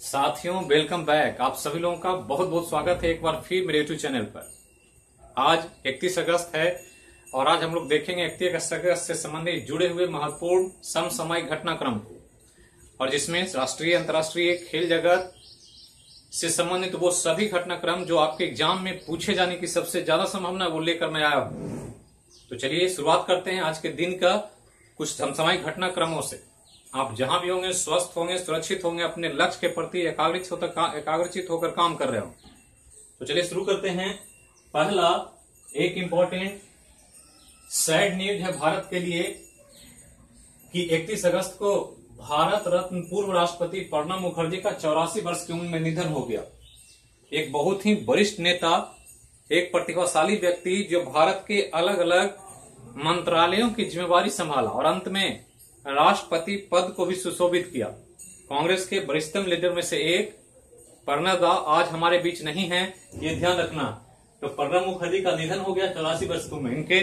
साथियों welcome back आप सभी लोगों का बहुत बहुत स्वागत है एक बार फिर मेरे यूट्यूब चैनल पर। आज 31 अगस्त है और आज हम लोग देखेंगे इकतीस अगस्त से संबंधित जुड़े हुए महत्वपूर्ण समसामयिक घटनाक्रम को और जिसमें राष्ट्रीय, अंतर्राष्ट्रीय खेल जगत से संबंधित वो सभी घटनाक्रम जो आपके एग्ज़ाम में पूछे जाने की सबसे ज़्यादा संभावना वो लेकर मैं आया हूँ। तो चलिए शुरुआत करते हैं आज के दिन का कुछ समसामयिक घटनाक्रमों से। आप जहाँ भी होंगे, स्वस्थ होंगे, सुरक्षित होंगे, अपने लक्ष्य के प्रति एकाग्रित होकर एकाग्रचित होकर काम कर रहे हो। तो चलिए शुरू करते हैं। पहला, एक इंपॉर्टेंट सैड न्यूज़ है भारत के लिए कि 31 अगस्त को भारत रत्न पूर्व राष्ट्रपति प्रणब मुखर्जी का चौरासी वर्ष की उम्र में निधन हो गया। एक बहुत ही वरिष्ठ नेता, एक प्रतिभाशाली व्यक्ति, जो भारत के अलग अलग मंत्रालयों की जिम्मेवारी संभाला और अंत में राष्ट्रपति पद को भी सुशोभित किया। कांग्रेस के वरिष्ठतम लीडर में से एक प्रणब आज हमारे बीच नहीं है, ये ध्यान रखना। तो प्रणब मुखर्जी का निधन हो गया चौरासी वर्ष की इनके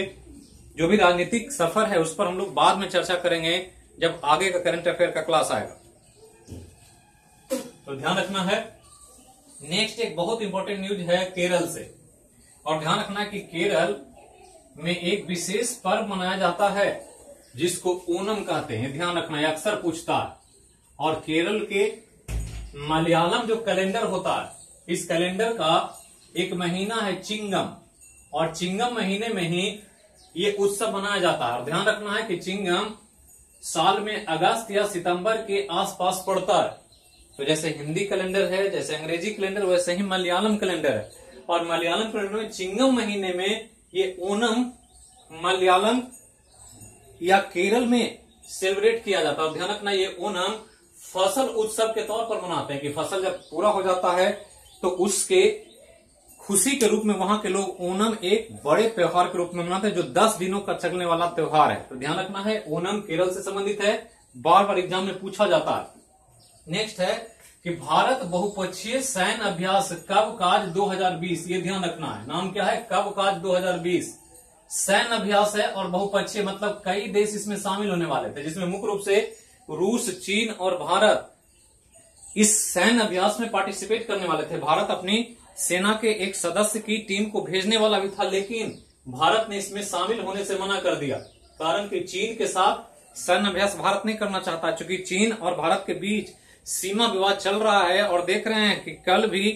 जो भी राजनीतिक सफ़र है, उस पर हम लोग बाद में चर्चा करेंगे, जब आगे का करंट अफेयर का क्लास आएगा। तो ध्यान रखना है नेक्स्ट एक बहुत इंपॉर्टेंट न्यूज़ है केरल से। और ध्यान रखना कि केरल में एक विशेष पर्व मनाया जाता है। जिसको ओनम कहते हैं, ध्यान रखना है अक्सर पूछता है। और केरल के मलयालम जो कैलेंडर होता है, इस कैलेंडर का एक महीना है चिंगम। और चिंगम महीने में ही ये उत्सव मनाया जाता है। और ध्यान रखना है कि चिंगम साल में अगस्त या सितंबर के आसपास पड़ता है। तो जैसे हिंदी कैलेंडर है, जैसे अंग्रेज़ी कैलेंडर, वैसे ही मलयालम कैलेंडर है। और मलयालम कैलेंडर में चिंगम महीने में ये ओनम मलयालम या केरल में सेलिब्रेट किया जाता है। ध्यान रखना, ये ओनम फ़सल उत्सव के तौर पर मनाते हैं कि फ़सल जब पूरा हो जाता है तो उसके खुशी के रूप में वहाँ के लोग ओनम एक बड़े त्योहार के रूप में मनाते हैं, जो दस दिनों का चलने वाला त्योहार है। तो ध्यान रखना है, ओनम केरल से संबंधित है। बार बार एग्ज़ाम में पूछा जाता है। नेक्स्ट है कि भारत बहुपक्षीय सैन्य अभ्यास कब काज 2020 ये ध्यान रखना है। नाम क्या है? कब काज 2020 सैन्य अभ्यास है और बहुपक्षीय मतलब कई देश इसमें शामिल होने वाले थे, जिसमें मुख्य रूप से रूस, चीन और भारत इस सैन्य अभ्यास में पार्टिसिपेट करने वाले थे। भारत अपनी सेना के एक सदस्य की टीम को भेजने वाला भी था, लेकिन भारत ने इसमें शामिल होने से मना कर दिया, कारण कि चीन के साथ सैन्य अभ्यास भारत नहीं करना चाहता क्योंकि चीन और भारत के बीच सीमा विवाद चल रहा है और देख रहे हैं कि कल भी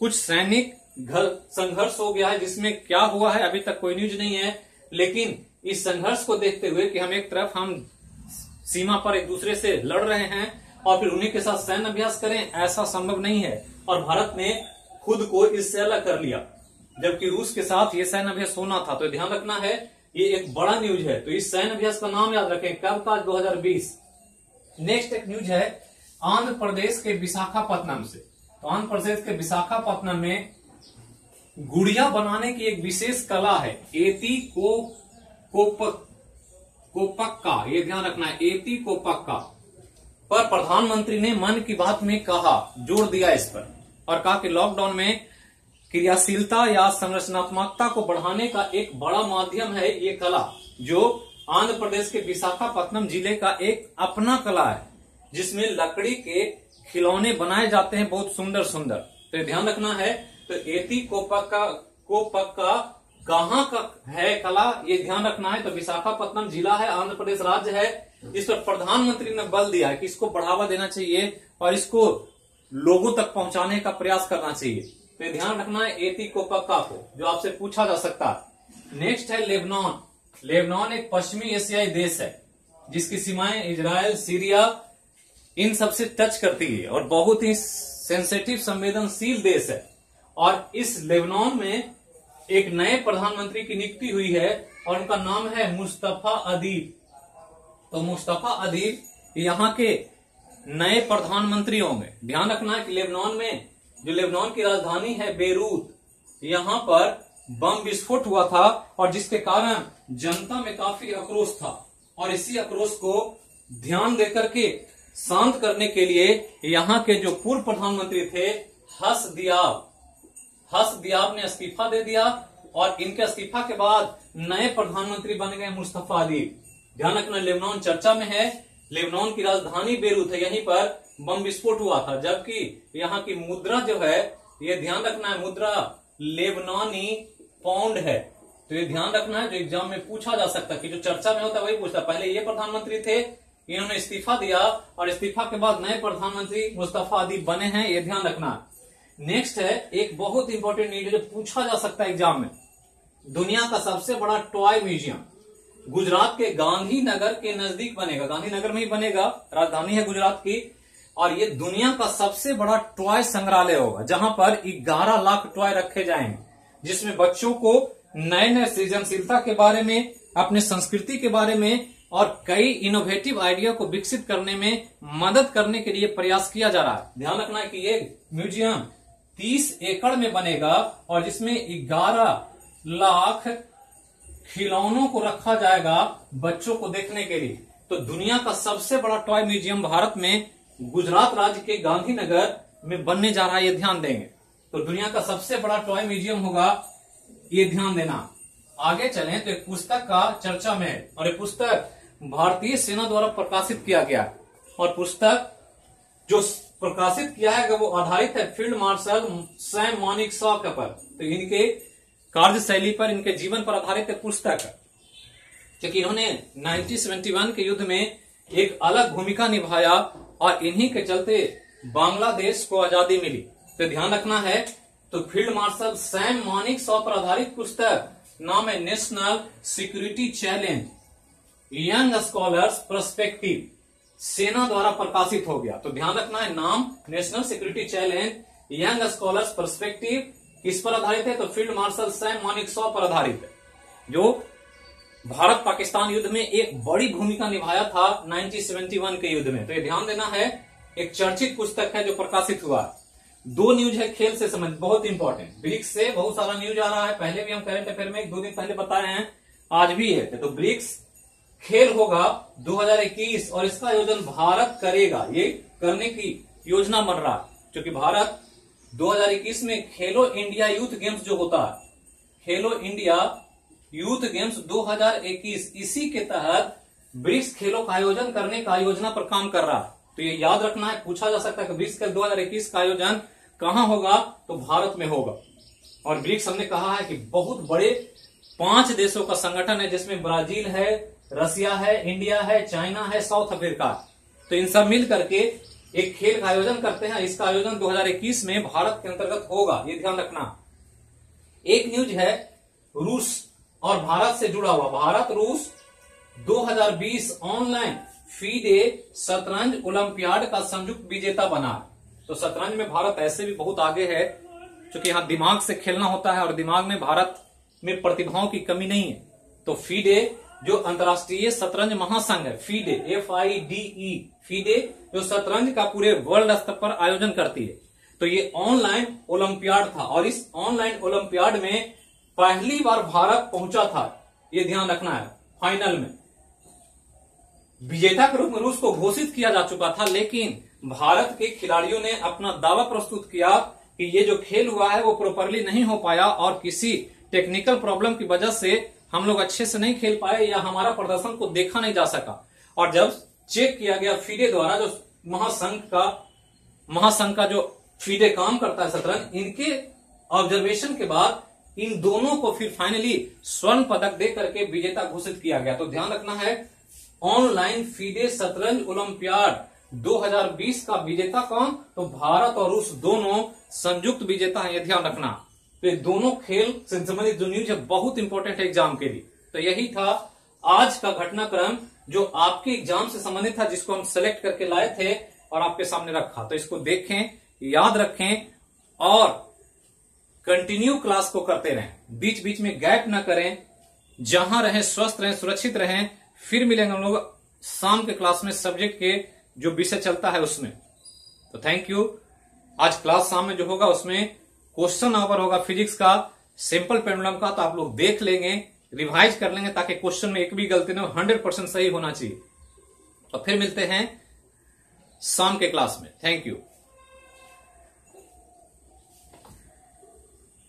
कुछ सैनिक संघर्ष हो गया है, जिसमें क्या हुआ है, अभी तक कोई न्यूज़ नहीं है। लेकिन इस संघर्ष को देखते हुए कि हम एक तरफ़ हम सीमा पर एक दूसरे से लड़ रहे हैं और फिर उन्हीं के साथ सैन्य अभ्यास करें, ऐसा संभव नहीं है। और भारत ने खुद को इससे अलग कर लिया। जबकि रूस के साथ ये सैन्य अभ्यास होना था तो ध्यान रखना है, ये एक बड़ा न्यूज़ है। तो इस सैन्य अभ्यास का नाम याद रखें, कब का 2020 नेक्स्ट एक न्यूज़ है, आंध्र प्रदेश के विशाखापट्टनम से। तो आंध्र प्रदेश के विशाखापट्टनम में गुड़िया बनाने की एक विशेष कला है, एती को कोपक कोपक्का। ये ध्यान रखना है, एती कोपक्का। पर प्रधानमंत्री ने मन की बात में कहा, ज़ोर दिया इस पर और कहा कि लॉकडाउन में क्रियाशीलता या संरचनात्मकता को बढ़ाने का एक बड़ा माध्यम है ये कला, जो आंध्र प्रदेश के विशाखापट्टनम ज़िले का एक अपना कला है, जिसमें लकड़ी के खिलौने बनाए जाते हैं बहुत सुंदर सुंदर तो ध्यान रखना है तो एती कोपक का कोपक का कहाँ का है कला? ये ध्यान रखना है। तो विशाखापट्टनम जिला है, आंध्र प्रदेश राज्य है। इस पर प्रधानमंत्री ने बल दिया है कि इसको बढ़ावा देना चाहिए और इसको लोगों तक पहुँचाने का प्रयास करना चाहिए। तो ध्यान रखना है एती कोपक्का को, जो आपसे पूछा जा सकता। है नेक्स्ट है लेबनान। लेबनान एक पश्चिमी एशियाई देश है, जिसकी सीमाएँ इजराइल, सीरिया, इन सबसे टच करती है और बहुत ही सेंसेटिव, संवेदनशील देश है। और इस लेबनान में एक नए प्रधानमंत्री की नियुक्ति हुई है और उनका नाम है मुस्तफ़ा अदीब। तो मुस्तफ़ा अदीब यहाँ के नए प्रधानमंत्री होंगे। ध्यान रखना है कि लेबनान में, जो लेबनान की राजधानी है बेरूत, यहाँ पर बम विस्फोट हुआ था और जिसके कारण जनता में काफ़ी आक्रोश था। और इसी आक्रोश को ध्यान देकर के, शांत करने के लिए यहाँ के जो पूर्व प्रधानमंत्री थे हस दियाब हस दियाब ने इस्तीफा दे दिया और इनके इस्तीफा के बाद नए प्रधानमंत्री बन गए मुस्तफ़ा अली। ध्यान रखना, लेबनान चर्चा में है। लेबनान की राजधानी बेरूत है, यहीं पर बम विस्फोट हुआ था। जबकि यहाँ की मुद्रा जो है, ये ध्यान रखना है, मुद्रा लेबनानी पाउंड है। तो ये ध्यान रखना है, जो एग्ज़ाम में पूछा जा सकता है कि जो चर्चा में होता है, वही पूछता पहले ये प्रधानमंत्री थे, इन्होंने इस्तीफा दिया और इस्तीफा के बाद नए प्रधानमंत्री मुस्तफ़ा अदीब बने हैं, ये ध्यान रखना। नेक्स्ट है, एक बहुत इंपॉर्टेंट न्यूज़ जो पूछा जा सकता है एग्ज़ाम में। दुनिया का सबसे बड़ा टॉय म्यूज़ियम गुजरात के गांधीनगर के नज़दीक बनेगा। गांधीनगर में ही बनेगा, राजधानी है गुजरात की। और ये दुनिया का सबसे बड़ा टॉय संग्रहालय होगा, जहाँ पर 11 लाख टॉय रखे जाएँगे, जिसमें बच्चों को नए नए सृजनशीलता के बारे में, अपने संस्कृति के बारे में और कई इनोवेटिव आइडिया को विकसित करने में मदद करने के लिए प्रयास किया जा रहा है। ध्यान रखना है कि ये म्यूज़ियम 30 एकड़ में बनेगा और जिसमें 11 लाख खिलौनों को रखा जाएगा बच्चों को देखने के लिए। तो दुनिया का सबसे बड़ा टॉय म्यूज़ियम भारत में गुजरात राज्य के गांधीनगर में बनने जा रहा है, ये ध्यान देंगे। तो दुनिया का सबसे बड़ा टॉय म्यूज़ियम होगा, ये ध्यान देना। आगे चलें तो एक पुस्तक का चर्चा में और ये पुस्तक भारतीय सेना द्वारा प्रकाशित किया गया। और पुस्तक जो प्रकाशित किया है वो आधारित है field marshal Sam Manekshaw पर तो इनके कार्यशैली पर, इनके जीवन पर आधारित है पुस्तक। क्योंकि इन्होंने 1971 के युद्ध में एक अलग भूमिका निभाया और इन्हीं के चलते बांग्लादेश को आज़ादी मिली। तो ध्यान रखना है तो field marshal Sam Manekshaw पर आधारित पुस्तक नाम है national security challenge. Young scholars perspective. सेना द्वारा प्रकाशित हो गया। तो ध्यान रखना है, नाम, national security challenge, young scholars perspective, किस पर आधारित है? तो field marshal Sam Manekshaw पर आधारित है। जो भारत पाकिस्तान युद्ध में एक बड़ी भूमिका निभाया था 1971 के युद्ध में। तो ये ध्यान देना है, एक चर्चित पुस्तक है जो प्रकाशित हुआ। दो न्यूज़ है खेल से संबंधित, बहुत इंपॉर्टेंट ब्रिक्स से बहुत सारा न्यूज़ आ रहा है। पहले भी हम करंट अफेयर में एक दो दिन पहले बताए हैं, आज भी है। तो ब्रिक्स खेल होगा 2021 और इसका आयोजन भारत करेगा। ये करने की योजना बन रहा क्योंकि भारत 2021 में खेलो इंडिया यूथ गेम्स जो होता है, खेलो इंडिया यूथ गेम्स 2021 इसी के तहत ब्रिक्स खेलों का आयोजन करने का योजना पर काम कर रहा तो ये याद रखना है, पूछा जा सकता है कि ब्रिक्स खेल 2021 का आयोजन कहाँ होगा तो भारत में होगा। और ब्रिक्स हमने कहा है कि बहुत बड़े पाँच देशों का संगठन है, जिसमें ब्राज़ील है रसिया है, इंडिया है, चाइना है, साउथ अफ्रीका। तो इन सब मिल करके एक खेल का आयोजन करते हैं। इसका आयोजन 2021 में भारत के अंतर्गत होगा, ये ध्यान रखना। एक न्यूज़ है, रूस और भारत से जुड़ा हुआ। भारत रूस 2020 ऑनलाइन फीडे शतरंज ओलंपियाड का संयुक्त विजेता बना। तो शतरंज में भारत ऐसे भी बहुत आगे है क्योंकि यहाँ दिमाग से खेलना होता है और दिमाग में भारत में प्रतिभाओं की कमी नहीं है। तो फीडे जो अंतर्राष्ट्रीय शतरंज महासंघ है, FIDE F I D E FIDE, जो शतरंज का पूरे वर्ल्ड स्तर पर आयोजन करती है। तो ये ऑनलाइन ओलंपियाड था और इस ऑनलाइन ओलंपियाड में पहली बार भारत पहुँचा था, ये ध्यान रखना है, फाइनल में। विजेता के रूप में रूस को घोषित किया जा चुका था, लेकिन भारत के खिलाड़ियों ने अपना दावा प्रस्तुत किया कि ये जो खेल हुआ है, वो प्रॉपरली नहीं हो पाया और किसी टेक्निकल प्रॉब्लम की वजह से हम लोग अच्छे से नहीं खेल पाए या हमारा प्रदर्शन को देखा नहीं जा सका। और जब चेक किया गया फीडे द्वारा, जो महासंघ का महासंघ का जो फीडे काम करता है शतरंज, इनके ऑब्जर्वेशन के बाद इन दोनों को फिर फाइनली स्वर्ण पदक दे करके विजेता घोषित किया गया। तो ध्यान रखना है ऑनलाइन फीडे शतरंज ओलंपियाड 2020 का विजेता कौन? तो भारत और रूस दोनों संयुक्त विजेता है यह ध्यान रखना। तो ये दोनों खेल से संबंधित जो न्यूज़ है, बहुत इंपॉर्टेंट है एग्ज़ाम के लिए। तो यही था आज का घटनाक्रम जो आपके एग्ज़ाम से संबंधित था, जिसको हम सेलेक्ट करके लाए थे और आपके सामने रखा। तो इसको देखें, याद रखें और कंटिन्यू क्लास को करते रहें। बीच बीच में गैप ना करें। जहाँ रहें, स्वस्थ रहें, सुरक्षित रहें, फिर मिलेंगे हम लोग शाम के क्लास में सब्जेक्ट के जो विषय चलता है उसमें। तो थैंक यू आज क्लास शाम में जो होगा, उसमें क्वेश्चन आवर होगा फिजिक्स का, सिंपल पेंडुलम का तो आप लोग देख लेंगे, रिवाइज कर लेंगे ताकि क्वेश्चन में एक भी गलती ना हंड्रेड परसेंट सही होना चाहिए। और फिर मिलते हैं शाम के क्लास में। Thank you.